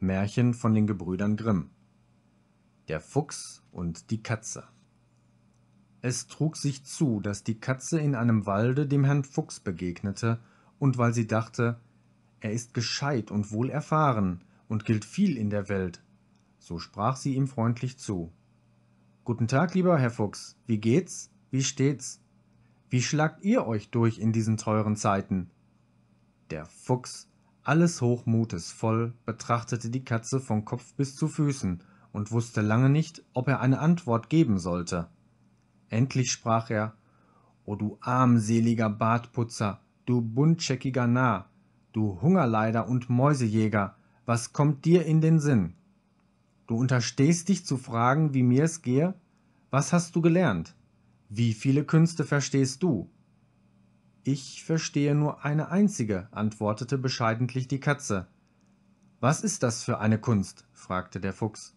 Märchen von den Gebrüdern Grimm Der Fuchs und die Katze Es trug sich zu, dass die Katze in einem Walde dem Herrn Fuchs begegnete, und weil sie dachte, er ist gescheit und wohl erfahren und gilt viel in der Welt, so sprach sie ihm freundlich zu. Guten Tag, lieber Herr Fuchs, wie geht's? Wie steht's? Wie schlagt ihr euch durch in diesen teuren Zeiten? Der Fuchs alles Hochmutes voll betrachtete die Katze von Kopf bis zu Füßen und wusste lange nicht, ob er eine Antwort geben sollte. Endlich sprach er O du armseliger Bartputzer, du buntscheckiger Narr, du Hungerleider und Mäusejäger, was kommt dir in den Sinn? Du unterstehst dich zu fragen, wie mir es gehe? Was hast du gelernt? Wie viele Künste verstehst du? Ich verstehe nur eine einzige, antwortete bescheidentlich die Katze. Was ist das für eine Kunst? fragte der Fuchs.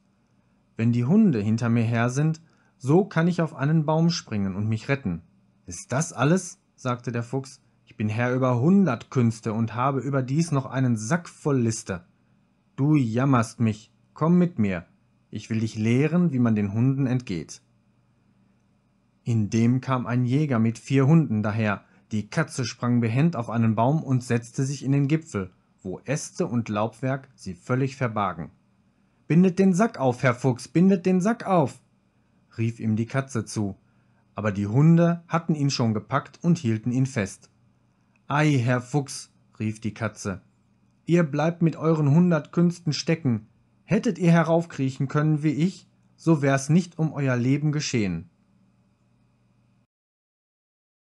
Wenn die Hunde hinter mir her sind, so kann ich auf einen Baum springen und mich retten. Ist das alles? sagte der Fuchs. Ich bin Herr über hundert Künste und habe überdies noch einen Sack voll Liste. Du jammerst mich, komm mit mir, ich will dich lehren, wie man den Hunden entgeht. Indem kam ein Jäger mit vier Hunden daher, die Katze sprang behend auf einen Baum und setzte sich in den Gipfel, wo Äste und Laubwerk sie völlig verbargen. Bindet den Sack auf, Herr Fuchs, bindet den Sack auf, rief ihm die Katze zu, aber die Hunde hatten ihn schon gepackt und hielten ihn fest. Ei, Herr Fuchs, rief die Katze, ihr bleibt mit euren hundert Künsten stecken. Hättet ihr heraufkriechen können wie ich, so wär's nicht um euer Leben geschehen.